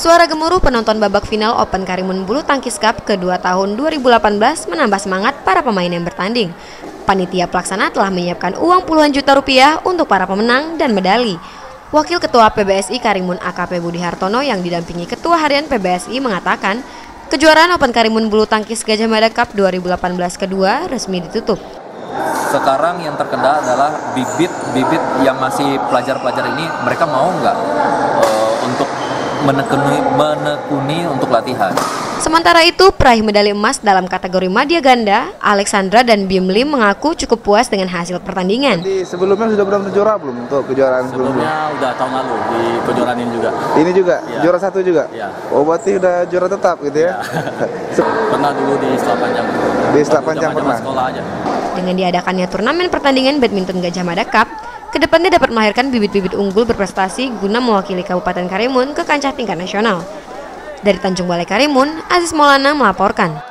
Suara gemuruh penonton babak final Open Karimun Bulu Tangkis Cup kedua tahun 2018 menambah semangat para pemain yang bertanding. Panitia pelaksana telah menyiapkan uang puluhan juta rupiah untuk para pemenang dan medali. Wakil Ketua PBSI Karimun AKP Budi Hartono yang didampingi Ketua Harian PBSI mengatakan, kejuaraan Open Karimun Bulu Tangkis Gajah Mada Cup 2018 kedua resmi ditutup. Sekarang yang terkendala adalah bibit-bibit yang masih pelajar-pelajar ini mereka mau nggak uh, menekuni, menekuni untuk latihan. Sementara itu, peraih medali emas dalam kategori Madya Ganda, Alexandra dan Bim Lim mengaku cukup puas dengan hasil pertandingan. Di sebelumnya sudah pernah juara belum untuk kejuaraan sebelumnya? Sebelumnya udah tahun lalu di kejuaraan ini juga. Ini juga ya. juara satu juga. Ya. Oh berarti udah juara tetap gitu ya? ya. pernah dulu di setelah panjang. Di setelah panjang pernah. Sekolah aja. Dengan diadakannya turnamen pertandingan badminton Gajah Mada Cup, Ke depannya dapat melahirkan bibit-bibit unggul berprestasi guna mewakili Kabupaten Karimun ke kancah tingkat nasional. Dari Tanjung Balai Karimun, Aziz Maulana melaporkan.